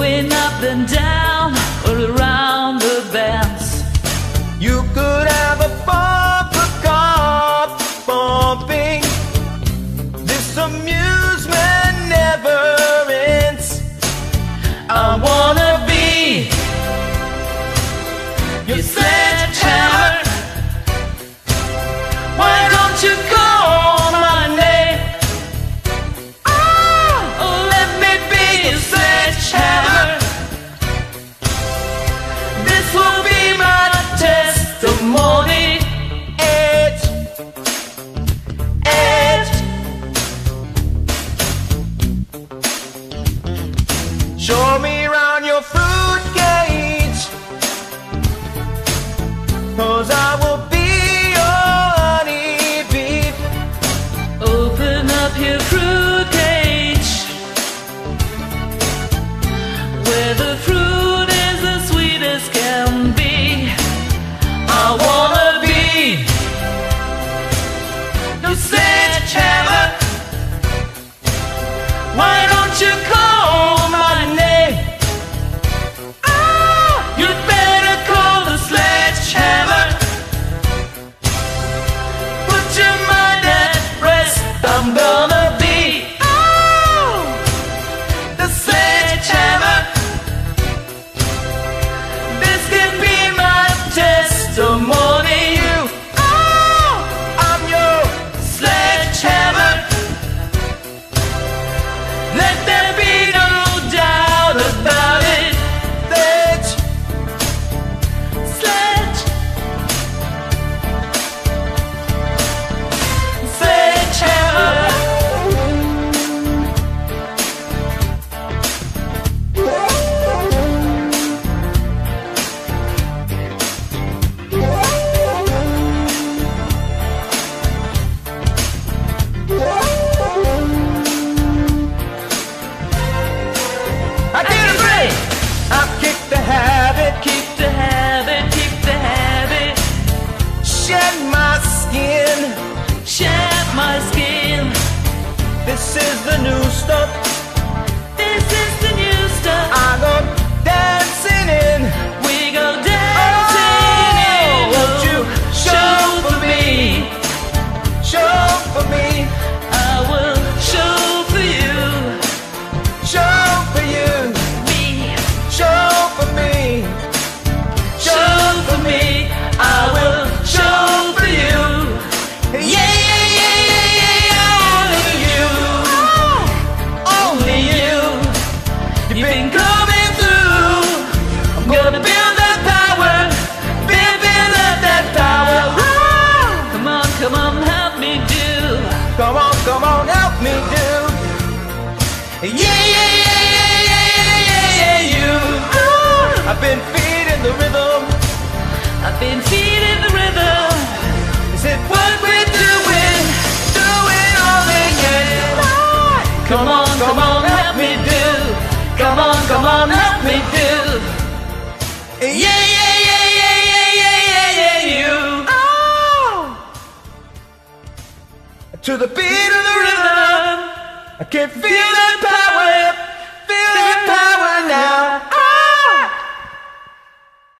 going up and down all around. You sledgehammer. Why don't you come? This is the new stuff. help me do. Yeah, yeah, yeah, yeah, yeah, yeah, yeah, yeah, you. Ooh. I've been feeding the rhythm. I've been feeding the rhythm. Is it what we're doing? Doing all again. Come on, come on, help me do. Come on, come on, help me do. Yeah. to the beat of the rhythm. I can feel that power.